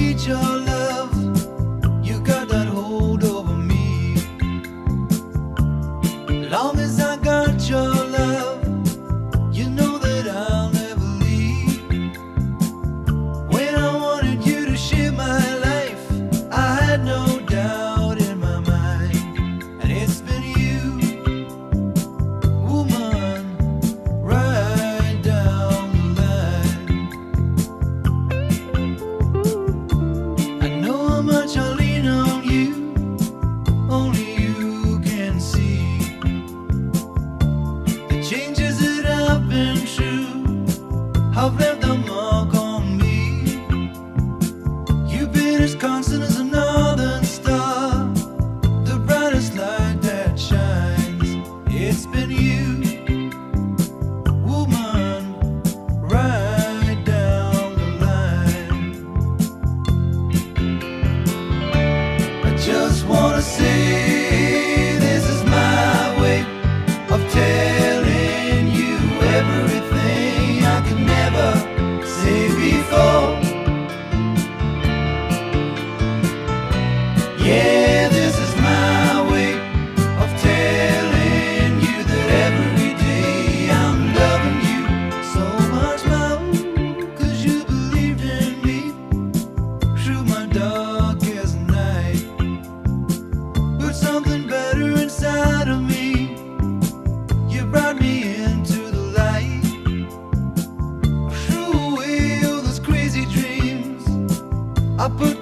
need your love. You got that hold over me. Long as I got your love, you know that I'll never leave. When I wanted you to share my life, I had no. I've lived them all on me. You've been as constant as I put